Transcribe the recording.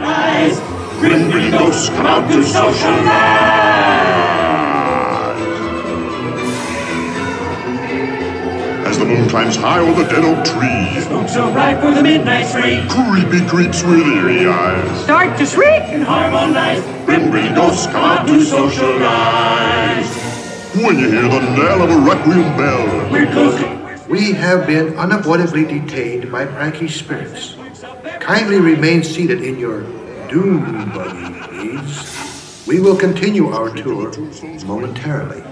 Rise, grim green ghosts come out to socialize. As the moon climbs high over the dead oak tree, Spooks arrive for the midnight spree. creepy creeps with eerie eyes. Start to shriek and harmonize. Grim green ghosts come out to socialize. When you hear the knell of a requiem bell, We're close to We have been unavoidably detained by pranky spirits. Kindly remain seated in your doom buggy, please. We will continue our tour momentarily.